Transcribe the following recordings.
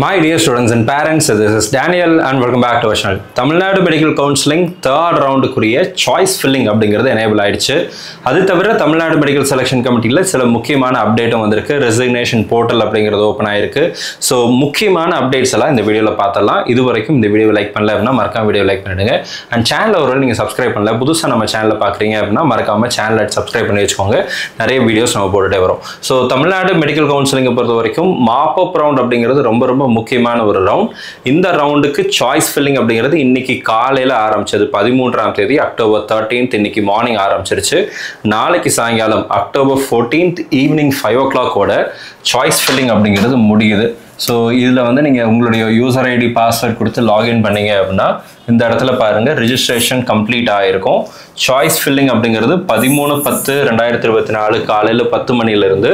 My dear students and parents, this is Daniel and welcome back to our channel. Tamil Nadu medical counselling third ரவுண்டுக்குரிய choice filling அப்படிங்கிறது enable ஆயிடுச்சு. அது தவிர Tamil Nadu medical selection கமிட்டியில் சில முக்கியமான அப்டேட்டும் வந்திருக்கு. ரெசிக்னேஷன் போர்ட்டல் அப்படிங்கிறது ஓப்பன் ஆயிருக்கு. ஸோ முக்கியமான அப்டேட்ஸ் எல்லாம் இந்த வீடியோவில் பார்த்தலாம் இது வரைக்கும் இந்த வீடியோ லைக் பண்ணல அப்படின்னா மறக்காம வீடியோ லைக் பண்ணிடுங்க. அண்ட் சேனல் ஒரு நீங்கள் சப்ஸ்கிரைப் பண்ணல புதுசாக நம்ம சேனலில் பார்க்குறீங்க அப்படின்னா மறக்காம சேனலை சப்ஸ்கிரைப் பண்ணி வச்சுக்கோங்க. நிறைய வீடியோஸ் நம்ம போட்டுகிட்டே வரும். ஸோ தமிழ்நாடு மெடிக்கல் கவுன்சிலிங்கை பொறுத்த வரைக்கும் மாப் அப் ரவுண்ட் அப்படிங்கிறது ரொம்ப ரொம்ப முக்கியமான ஒரு ரவுண்ட் இந்த ரவுண்டுக்கு சாய்ஸ் ஃபில்லிங் அப்படிங்கிறது இன்னைக்கு காலையில் ஆரம்பிச்சது. பதிமூன்றாம் தேதி அக்டோபர் தேர்ட்டீன்த் இன்னைக்கு மார்னிங் ஆரம்பிச்சிருச்சு. நாளைக்கு சாயங்காலம் அக்டோபர் ஃபோர்டீன்த் ஈவினிங் ஃபைவ் ஓ கிளாக்கோட சாய்ஸ் ஃபில்லிங் அப்படிங்கிறது முடியுது. ஸோ இதில் வந்து நீங்கள் உங்களுடைய யூசர் ஐடி பாஸ்வேர்ட் கொடுத்து லாகின் பண்ணீங்க அப்படின்னா இந்த இடத்துல பாருங்கள் ரிஜிஸ்ட்ரேஷன் கம்ப்ளீட் ஆகிருக்கும் சாய்ஸ் ஃபில்லிங் அப்படிங்கிறது பதிமூணு பத்து ரெண்டாயிரத்தி இருபத்தி நாலு காலையில் பத்து மணிலேருந்து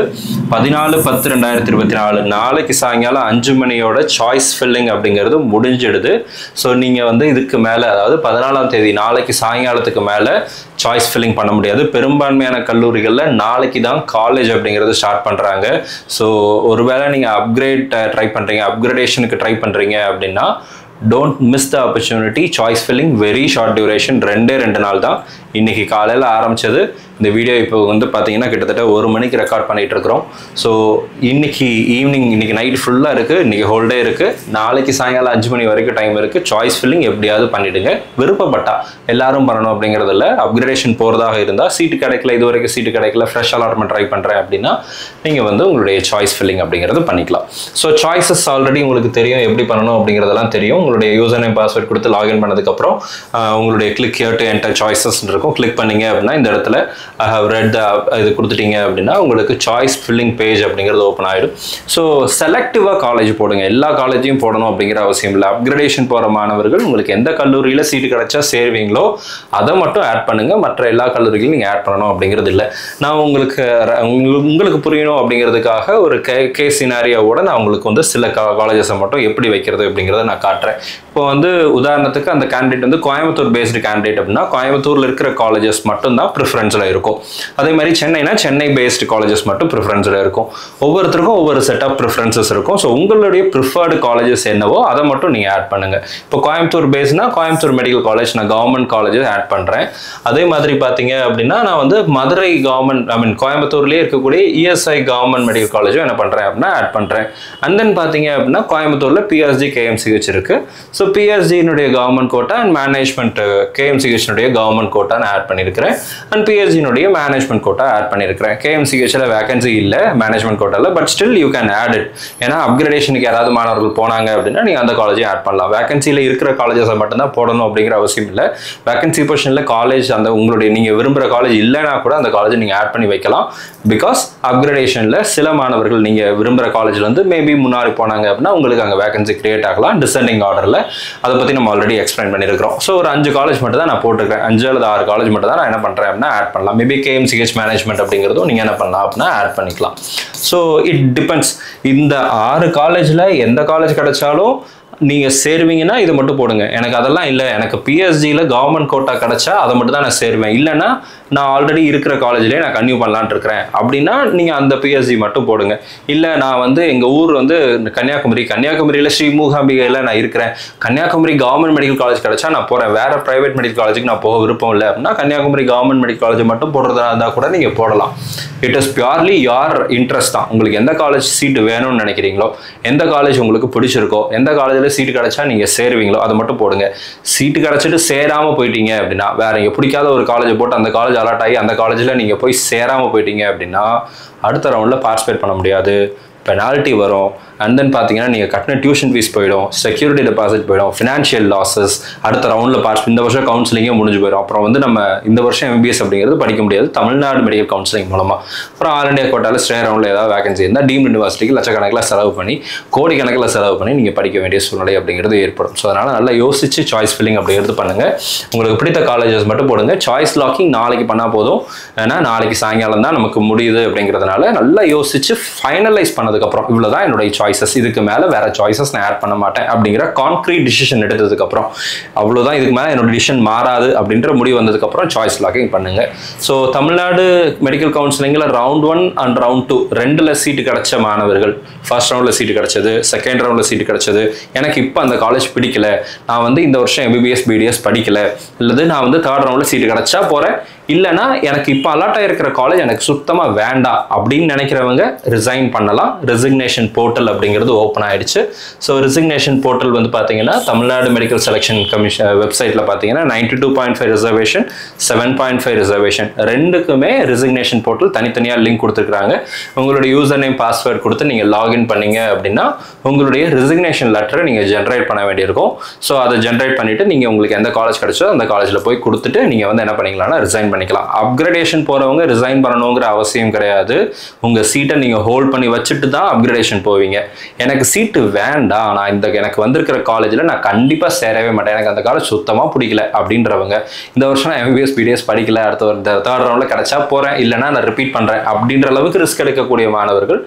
பதினாலு பத்து ரெண்டாயிரத்தி இருபத்தி நாலு நாளைக்கு சாயங்காலம் அஞ்சு மணியோட சாய்ஸ் ஃபில்லிங் அப்படிங்கிறது முடிஞ்சிடுது. ஸோ நீங்கள் வந்து இதுக்கு மேலே அதாவது பதினாலாம் தேதி நாளைக்கு சாயங்காலத்துக்கு மேலே சாய்ஸ் ஃபில்லிங் பண்ண முடியாது. பெரும்பான்மையான கல்லூரிகளில் நாளைக்கு தான் காலேஜ் அப்படிங்கிறது ஸ்டார்ட் பண்ணுறாங்க ஸோ ஒருவேளை நீங்கள் அப்கிரேட் ட்ரை பண்ணுறீங்க அப்கிரேடேஷனுக்கு ட்ரை பண்ணுறீங்க அப்படின்னா don't miss the opportunity choice filling very short duration ரெண்டே ரெண்டு நாள் தான் இன்னைக்கு காலையில் ஆரம்பிச்சது. இந்த வீடியோ இப்போ வந்து பார்த்தீங்கன்னா கிட்டத்தட்ட ஒரு மணிக்கு ரெக்கார்ட் பண்ணிட்டு இருக்கிறோம் ஸோ இன்னைக்கு ஈவினிங் இன்னைக்கு நைட் ஃபுல்லாக இருக்குது இன்னைக்கு ஹோல் டே இருக்குது நாளைக்கு சாயங்காலம் அஞ்சு மணி வரைக்கும் டைம் இருக்குது சாய்ஸ் ஃபில்லிங் எப்படியாவது பண்ணிடுங்க. விருப்பப்பட்டா எல்லாரும் பண்ணணும் அப்படிங்கிறது இல்லை. அப்கிரேடேஷன் போகிறதாக இருந்தால் சீட்டு கிடைக்கல இது வரைக்கும் சீட்டு கிடைக்கல ஃப்ரெஷ் அலாட்மெண்ட் ட்ரை பண்ணுறேன் அப்படின்னா நீங்கள் வந்து உங்களுடைய சாய்ஸ் ஃபில்லிங் அப்படிங்கிறது பண்ணிக்கலாம். ஸோ சாய்ஸஸ் ஆல்ரெடி உங்களுக்கு தெரியும் எப்படி பண்ணணும் அப்படிங்கிறதெல்லாம் தெரியும். உங்களுடைய யூசர் நேம் பாஸ்வேர்ட் கொடுத்து லாகின் பண்ணதுக்கப்புறம் உங்களுடைய click here to enter choices இருக்கும். கிளிக் பண்ணீங்க அப்படின்னா இந்த இடத்துல ஐ ஹவ் ரெட் இது கொடுத்துட்டீங்க அப்படின்னா உங்களுக்கு சாய்ஸ் ஃபில்லிங் பேஜ் அப்படிங்கிறது ஓப்பன் ஆகிடும் ஸோ செலக்டிவாக காலேஜ் போடுங்க. எல்லா காலேஜையும் போடணும் அப்படிங்கிற அவசியம் இல்லை. அப்கிரேடேஷன் போகிற மாணவர்கள் உங்களுக்கு எந்த கல்லூரியில் சீட்டு கிடைச்சா சேருவீங்களோ அதை மட்டும் ஆட் பண்ணுங்க. மற்ற எல்லா கல்லூரிகளையும் நீங்கள் ஆட் பண்ணணும் அப்படிங்கிறது இல்லை. நான் உங்களுக்கு உங்களுக்கு புரியணும் அப்படிங்கிறதுக்காக ஒரு கே கே சினாரியாவோட நான் உங்களுக்கு வந்து சில காலேஜஸை மட்டும் எப்படி வைக்கிறது அப்படிங்கிறத நான் காட்டுறேன். இப்போ வந்து உதாரணத்துக்கு அந்த கேண்டிடேட் வந்து கோயம்புத்தூர் பேஸ்டு கேண்டிடேட் அப்படின்னா கோயம்புத்தூர்ல இருக்கிற காலேஜஸ் மட்டும்தான் ப்ரிஃபரன்ஸில் இருக்கும். அதே மாதிரி சென்னைனா சென்னை பேஸ்டு காலேஜஸ் மட்டும் ப்ரிஃபரன்ஸில் இருக்கும். ஒவ்வொருத்தருக்கும் ஒவ்வொரு செட் ஆஃப் ப்ரிஃபரன்சஸ் இருக்கும். ஸோ உங்களுடைய ப்ரிஃபர்டு காலேஜஸ் என்னவோ அதை மட்டும் நீங்கள் ஆட் பண்ணுங்க. இப்போ கோயம்புத்தூர் பேஸ்னா கோயம்புத்தூர் மெடிக்கல் காலேஜ் நான் கவர்மெண்ட் காலேஜஸ் ஆட் பண்ணுறேன் அதே மாதிரி பார்த்தீங்க அப்படின்னா நான் வந்து மதுரை கவர்மெண்ட் ஐ மீன் கோயம்புத்தூர்லேயே இருக்கக்கூடிய இஎஸ்ஐ கவர்மெண்ட் மெடிக்கல் காலேஜும் என்ன பண்ணுறேன் அப்படின்னா ஆட் பண்ணுறேன் அண்ட் தென் பார்த்தீங்க அப்படின்னா கோயம்புத்தூரில் பிஎஸ்ஜி கேஎம்சிஹெச் இருக்குது ஸோ பிஎஸ்ஜியினுடைய கவர்மெண்ட் கோட்டா அண்ட் மேனேஜ்மெண்ட் கேஎம்சிஹெச்னுடைய கவர்மெண்ட் கோட்டா நான் ஆட் பண்ணியிருக்கிறேன் அண்ட் பிஎஸ்ஜினுடைய மேனேஜ்மெண்ட் கோட்டா ஆட் பண்ணியிருக்கிறேன் கேஎம்சிஹெச்சில் வேகன்சி இல்லை மேனேஜ்மெண்ட் கோட்டாவில் but still you can add it ஏன்னா அப்கிரேடேஷனுக்கு யாராவது மாணவர்கள் போனாங்க அப்படின்னா நீங்கள் அந்த காலேஜையும் ஆட் பண்ணலாம். வேகன்சியில் இருக்கிற காலேஜஸை மட்டும்தான் போடணும் அப்படிங்கிற அவசியம் இல்லை. வேகன்சி பொசிஷனில் காலேஜ் அந்த உங்களுடைய நீங்கள் விரும்புகிற காலேஜ் இல்லைனா கூட அந்த காலேஜை நீங்கள் ஆட் பண்ணி வைக்கலாம். பிகாஸ் அப்கிரேடேஷனில் சில மாணவர்கள் நீங்கள் விரும்புகிற காலேஜில் வந்து மேபி முன்னாடி போனாங்க அப்படின்னா உங்களுக்கு அங்கே வேகன்சி கிரியேட் ஆகலாம். டிசெண்டிங் ஆர்டரில் அதை பற்றி நம்ம ஆல்ரெடி எக்ஸ்பிளைன் பண்ணியிருக்கிறோம் ஸோ ஒரு அஞ்சு காலேஜ் மட்டும் தான் நான் போட்டிருக்கேன். அஞ்சு அல்லது ஆறு காலேஜ் மட்டும் தான் நான் என்ன பண்ணுறேன் அப்படின்னா ஆட் பண்ணலாம். மேபி கேஎம்சிஹெச் மேனேஜ்மெண்ட் அப்படிங்கிறதும் நீங்கள் என்ன பண்ணலாம் அப்படின்னா ஆட் பண்ணிக்கலாம். ஸோ இட் டிபெண்ட்ஸ் இந்த ஆறு காலேஜில் எந்த காலேஜ் கிடைச்சாலும் நீங்கள் சேருவீங்கன்னா இதை மட்டும் போடுங்க. எனக்கு அதெல்லாம் இல்லை. எனக்கு பிஎஸ்ஜியில் கவர்மெண்ட் கோட்டா கிடைச்சா அதை மட்டும் தான் நான் சேருவேன். இல்லைன்னா நான் ஆல்ரெடி இருக்கிற காலேஜ்லேயே நான் கன்யூ பண்ணலான்ட்டு இருக்கிறேன். அப்படின்னா நீங்கள் அந்த பிஎஸ்ஜி மட்டும் போடுங்க. இல்லை நான் வந்து எங்கள் ஊர் வந்து கன்னியாகுமரி கன்னியாகுமரியில் ஸ்ரீ மூகாம்பிகையில் நான் இருக்கிறேன். கன்னியாகுமரி கவர்மெண்ட் மெடிக்கல் காலேஜ் கிடைச்சா நான் போகிறேன் வேறு ப்ரைவேட் மெடிக்கல் காலேஜுக்கு நான் போக விருப்பம் இல்லை அப்படின்னா கன்னியாகுமரி கவர்மெண்ட் மெடிக்கல் காலேஜ் மட்டும் போடுறதா இருந்தால் கூட நீங்கள் போடலாம். இட் இஸ் பியூர்லி யார் இன்ட்ரெஸ்ட் தான். உங்களுக்கு எந்த காலேஜ் சீட்டு வேணும்னு நினைக்கிறீங்களோ எந்த காலேஜ் உங்களுக்கு பிடிச்சிருக்கோ எந்த காலேஜில் சீட்டு கிடைச்சா நீங்கள் சேருவீங்களோ அதை மட்டும் போடுங்க. சீட்டு கிடைச்சிட்டு சேராமல் போயிட்டீங்க அப்படின்னா வேற இங்கே பிடிக்காத ஒரு காலேஜை போட்டு அந்த காலேஜ் அலாட் ஆகி அந்த காலேஜில் நீங்கள் போய் சேராமல் போயிட்டீங்க அப்படின்னா அடுத்த ரவுண்டில் பார்ட்டிசிபேட் பண்ண முடியாது. பெனால்ட்டி வரும். அண்ட் தென் பார்த்தீங்கன்னா நீங்கள் கட்டின டியூஷன் ஃபீஸ் போயிடும் செக்யூரிட்டி டெபாசிட் போயிடும் ஃபினான்ஷியல் லாஸஸ் அடுத்த ரவுண்டில் பாஸ் இந்த வருஷம் கவுன்சிலிங்கே முடிஞ்சு போயிடும். அப்புறம் வந்து நம்ம இந்த வருஷம் எம்பிஎஸ் அப்படிங்கிறது படிக்க முடியாது தமிழ்நாடு மெடிக்கல் கவுன்சிலிங் மூலமாக அப்புறம் ஆல் இண்டியா கோட்டாவில் ஸ்டே ரவுண்டில் ஏதாவது வேகன்சி இருந்தால் டீம் யூனிவர்சிட்டிக்கு லட்சக்கணக்கில் செலவு பண்ணி கோடிக்கணக்கில் செலவு பண்ணி நீங்கள் படிக்க வேண்டிய சூழ்நிலை அப்படிங்கிறது ஏற்படும். ஸோ அதனால் நல்லா யோசிச்சு சாய்ஸ் ஃபில்லிங் அப்படிங்கிறது பண்ணுங்கள் உங்களுக்கு பிடித்த காலேஜஸ் மட்டும் போடுங்க. சாய்ஸ் லாக்கிங் நாளைக்கு பண்ணால் போதும். ஏன்னா நாளைக்கு சாயங்காலம் தான் நமக்கு முடியுது அப்படிங்கிறதுனால நல்லா யோசிச்சு ஃபைனலைஸ் பண்ணதுக்கப்புறம் இவ்வளோ தான் என்னுடைய சாய்ஸஸ் இதுக்கு மேலே வேற சாய்ஸஸ் நான் ஆட் பண்ண மாட்டேன் அப்படிங்கிற கான்க்ரீட் டிசிஷன் எடுத்ததுக்கப்புறம் அவ்வளோதான் இதுக்கு மேலே என்னோட டிசிஷன் மாறாது அப்படின்ற முடிவு வந்ததுக்கப்புறம் சாய்ஸ் லாக்கிங் பண்ணுங்க. ஸோ தமிழ்நாடு மெடிக்கல் கவுன்சிலிங்கில் round one and round two ரெண்டில் சீட்டு கிடைச்ச மாணவர்கள் ஃபர்ஸ்ட் ரவுண்டில் சீட்டு கிடச்சது செகண்ட் ரவுண்டில் சீட்டு கிடைச்சது. எனக்கு இப்போ அந்த காலேஜ் பிடிக்கல. நான் வந்து இந்த வருஷம் எம்பிபிஎஸ் பிடிஎஸ் படிக்கல. இல்லது நான் வந்து தேர்ட் ரவுண்டில் சீட்டு கிடச்சா போகிறேன் இல்லைனா எனக்கு இப்போ அலாட் ஆகிருக்கிற காலேஜ் எனக்கு சுத்தமாக வேண்டாம் அப்படின்னு நினைக்கிறவங்க ரிசைன் பண்ணலாம். ரெசிக்னேஷன் போர்ட்டல் அப்படிங்கிறது ஓப்பன் ஆயிடுச்சு. ஸோ ரிசிக்னேஷன் போர்ட்டல் வந்து பார்த்தீங்கன்னா தமிழ்நாடு மெடிக்கல் செலெக்ஷன் கமிஷன் வெப்சைட்டில் பார்த்தீங்கன்னா ninety two point five reservation seven point five reservation ரெண்டுக்குமே ரிசிக்னேஷன் போர்ட்டல் தனித்தனியாக லிங்க் கொடுத்துருக்காங்க உங்களுடைய யூசர் நேம் பாஸ்வேர்ட் கொடுத்து நீங்கள் லாகின் பண்ணீங்க அப்படின்னா உங்களுடைய ரிசிக்னேஷன் லெட்டரை நீங்கள் ஜென்ரேட் பண்ண வேண்டியிருக்கும். ஸோ அதை ஜென்ரேட் பண்ணிவிட்டு நீங்கள் உங்களுக்கு எந்த காலேஜ் கிடைச்சோ அந்த காலேஜில் போய் கொடுத்துட்டு நீங்கள் வந்து என்ன பண்ணிக்கலாம்னா ரிசைன் பண்ணிக்கலாம். அப்கிரேடேஷன் போகிறவங்க ரிசைன் பண்ணணுங்கிற அவசியம் கிடையாது. உங்கள் சீட்டை நீங்கள் ஹோல்ட் பண்ணி வச்சுட்டு தான் அப்கிரேடேஷன் போவீங்க. எனக்கு சீட்டு வேண்டாம். நான் இந்த எனக்கு வந்திருக்கிற காலேஜில் நான் கண்டிப்பாக சேரவே மாட்டேன். எனக்கு அந்த காலேஜ் சுத்தமாக பிடிக்கல அப்படின்றவங்க இந்த வருஷம் நான் எம்பிபிஎஸ் பிடிஎஸ் படிக்கல அடுத்த ஒரு தேர்ட் ரவுண்டில் கிடைச்சா போகிறேன் இல்லைனா நான் ரிப்பீட் பண்ணுறேன் அப்படின்ற அளவுக்கு ரிஸ்க் எடுக்கக்கூடிய மாணவர்கள்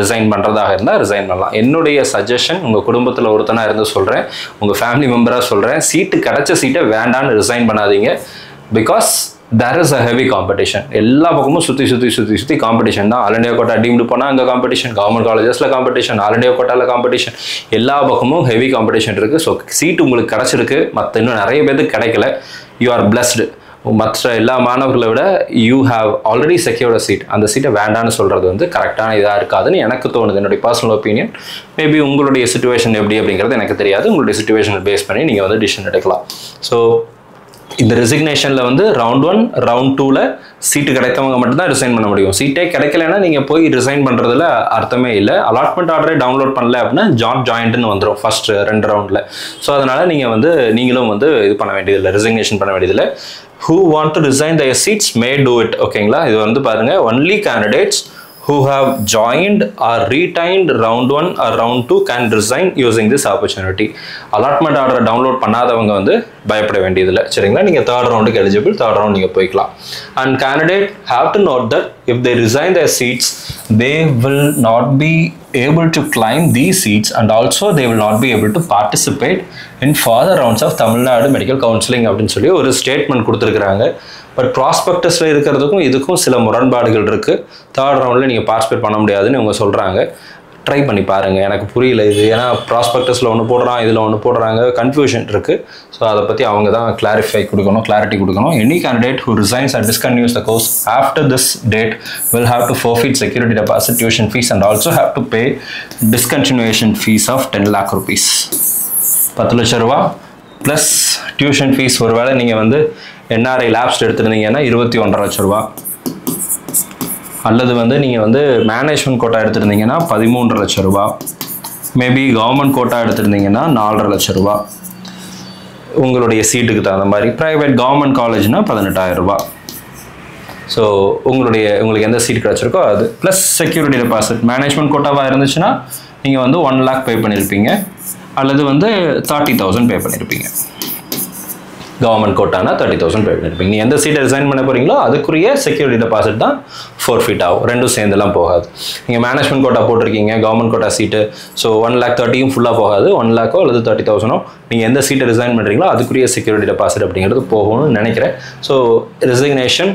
ரிசைன் பண்ணுறதாக இருந்தால் ரிசைன் பண்ணலாம். என்னுடைய சஜஷன் உங்கள் குடும்பத்தில் ஒருத்தனாக இருந்து சொல்கிறேன் உங்கள் ஃபேமிலி மெம்பராக சொல்கிறேன் சீட்டு கிடைச்ச சீட்டை வேண்டான்னு ரிசைன் பண்ணாதீங்க. Because there is a heavy competition எல்லா பக்கமும் சுற்றி சுற்றி சுற்றி சுற்றி காம்படிஷன் தான். ஆல் இண்டியா கோட்டா டீம்டு போனால் அங்கே காம்படிஷன் கவர்மெண்ட் காலேஜஸில் காம்படிஷன் ஆல் இண்டியா கோட்டாவில் காம்படிஷன் எல்லா பக்கமும் ஹெவி காம்படிஷன் இருக்குது ஸோ சீட் உங்களுக்கு கிடச்சிருக்கு. மற்ற இன்னும் நிறைய பேருக்கு கிடைக்கல. யூ ஆர் பிளஸ்டு மற்ற எல்லா மாணவர்களை விட you have already secured seat அந்த சீட்டை வேண்டான்னு சொல்கிறது வந்து கரெக்டான இதாக இருக்காதுன்னு எனக்கு தோணுது. என்னுடைய பர்சனல் ஒப்பீனியன் மேபி உங்களுடைய சுச்சுவேஷன் எப்படி அப்படிங்கிறது எனக்கு தெரியாது. உங்களுடைய சுச்சுவேஷனை பேஸ் பண்ணி நீங்கள் வந்து டிசிஷன் எடுக்கலாம். ஸோ இந்த ரெசிக்னேஷனில் வந்து ரவுண்ட் ஒன் ரவுண்ட் டூவில் சீட்டு கிடைத்தவங்க மட்டும்தான் ரிசைன் பண்ண முடியும். சீட்டே கிடைக்கலன்னா நீங்கள் போய் ரிசைன் பண்ணுறதுல அர்த்தமே இல்லை. அலாட்மெண்ட் ஆர்டரே டவுன்லோட் பண்ணல அப்படின்னா ஜாப் ஜாயிண்ட்னு வந்துடும் ஃபர்ஸ்ட் ரெண்டு ரவுண்டில் ஸோ அதனால் நீங்கள் வந்து நீங்களும் வந்து இது பண்ண வேண்டியதில்லை ரெசிக்னேஷன் பண்ண வேண்டியதில்லை who want to resign the seats may do it ஓகேங்களா இது வந்து பாருங்கள் only candidates who have joined or retained round 1 or round 2 can resign using this opportunity allotment order download பண்ணாதவங்க வந்து பயப்பட வேண்டியதில்லை சரிங்களா நீங்கள் தேர்ட் ரவுண்டுக்கு எலிஜிபிள் தேர்ட் ரவுண்ட் நீங்கள் போய்க்கலாம் and candidate have to note that if they resign their seats they will not be able to climb these seats and also they will not be able to participate in further rounds of Tamil Nadu medical counselling அப்படின்னு சொல்லி ஒரு statement கொடுத்துருக்குறாங்க. But ப்ராஸ்பெக்டஸில் இருக்கிறதுக்கும் இதுக்கும் சில முரண்பாடுகள் இருக்குது third ரவுண்டில் நீங்கள் பார்ட்டிசிபேட் பண்ண முடியாதுன்னு இவங்க சொல்கிறாங்க ட்ரை பண்ணி பாருங்கள் எனக்கு புரியல இது. ஏன்னா ப்ராஸ்பெக்டஸில் ஒன்று போடுறான் இதில் ஒன்று போடுறாங்க. கன்ஃபியூஷன் இருக்குது ஸோ அதை பற்றி அவங்க தான் கிளாரிஃபை கொடுக்கணும் கிளாரிட்டி கொடுக்கணும். Any candidate who resigns at discontinues the course after this date will have to forfeit security deposit tuition fees and also have to pay discontinuation fees of ten lakh rupees பத்து லட்ச ரூபா plus tuition fees ஒருவேளை நீங்கள் வந்து NRI labs எடுத்துருந்தீங்கன்னா இருபத்தி ஒன்றரை லட்ச ரூபா. அல்லது வந்து நீங்கள் வந்து மேனேஜ்மெண்ட் கோட்டா எடுத்திருந்தீங்கன்னா பதிமூன்று லட்ச ரூபா. மேபி கவர்மெண்ட் கோட்டா எடுத்திருந்தீங்கன்னா நாலரை லட்ச ரூபா. உங்களுடைய சீட்டுக்கு தகுந்த மாதிரி. ப்ரைவேட் கவர்மெண்ட் காலேஜ்னா பதினெட்டாயிரம் ரூபா. ஸோ உங்களுடைய உங்களுக்கு எந்த சீட் கிடச்சிருக்கோ அது. ப்ளஸ் செக்யூரிட்டி டெபாசிட் மேனேஜ்மெண்ட் கோட்டாவாக இருந்துச்சுன்னா நீங்கள் வந்து ஒன் லேக் பே பண்ணியிருப்பீங்க அல்லது வந்து தேர்ட்டி தௌசண்ட் பே பண்ணியிருப்பீங்க கவர்மெண்ட் கோட்டானா தேர்ட்டி தௌசண்ட் பே பண்ணியிருப்பீங்க நீ எந்த சீட்டை ரிசைன் பண்ண போகிறீங்களோ அதுக்குரிய செக்யூரிட்டி டெபாசிட் தான் ஃபோர் ஃபீட் ஆகும். ரெண்டும் சேர்ந்துலாம் போகாது. நீங்கள் மேனேஜ்மெண்ட் கோட்டா போட்டிருக்கீங்க government quota seat so one lakh தேர்ட்டியும் ஃபுல்லாக போகாது. ஒன் லேக்கோ அல்லது தேர்ட்டி தௌசண்டோ நீங்கள் எந்த சீட்டை ரிசைன் பண்ணுறீங்களோ அதுக்குரிய செக்யூரிட்டி டெபாசிட் அப்படிங்கிறது போகணும்னு நினைக்கிறேன். So resignation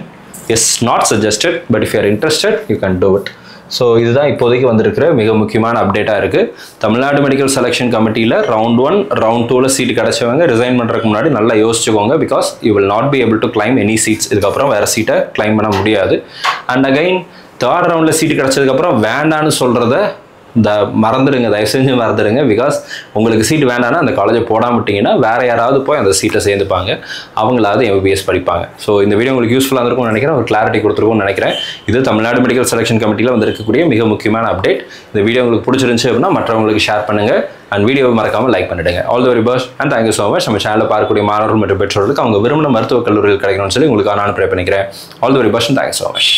is not suggested but if you are interested you can do it so இதுதான் இப்போதைக்கு வந்திருக்கிற மிக முக்கியமான அப்டேட்டாக இருக்குது தமிழ்நாடு மெடிக்கல் செலெக்ஷன் கமிட்டியில் ரவுண்ட் ஒன் ரவுண்ட் டூவில் சீட் கிடச்சவங்க ரிசைன் பண்ணுறதுக்கு முன்னாடி நல்லா யோசிச்சுக்கோங்க because you will not be able to claim any seats இதுக்கப்புறம் வேறு சீட்டை கிளைம் பண்ண முடியாது. அண்ட் அகைன் தேர்ட் ரவுண்டில் சீட்டு கிடச்சதுக்கப்புறம் வேண்டான்னு சொல்கிறத த மறந்துடுங்க தயவு செஞ்சு மறந்துடுங்க பிகாஸ் உங்களுக்கு சீட் வேண்டாம்னா அந்த காலேஜை போடாம விட்டிங்கன்னா வேறு யாராவது போய் அந்த சீட்டை சேர்ந்துப்பாங்க. அவங்களாவது எம்பிபிஎஸ் படிப்பாங்க. ஸோ இந்த வீடியோ உங்களுக்கு யூஸ்ஃபுல்லாக இருக்கும்னு நினைக்கிறேன். ஒரு கிளாரிட்டி கொடுத்துருக்கும்னு நினைக்கிறேன். இது தமிழ்நாடு மெடிக்கல் செலெக்ஷன் கமிட்டியில் வந்திருக்கக்கூடிய மிக முக்கியமான அப்டேட் இந்த வீடியோ உங்களுக்கு பிடிச்சிருந்துச்சு அப்படின்னா மற்றவங்களுக்கு ஷேர் பண்ணுங்கள் அண்ட் வீடியோவை மறக்காமல் லைக் பண்ணிடுங்க. All the very best and thank you so much நம்ம சேனலில் பார்க்கக்கூடிய மாணவர்கள் மற்றும் பெற்றோர்களுக்கு அவங்க விரும்பின மருத்துவக் கல்லூரிகள் கிடைக்கணும்னு சொல்லி உங்களுக்கு நான் ப்ரே பண்ணிக்கிறேன். All the very best thank you so much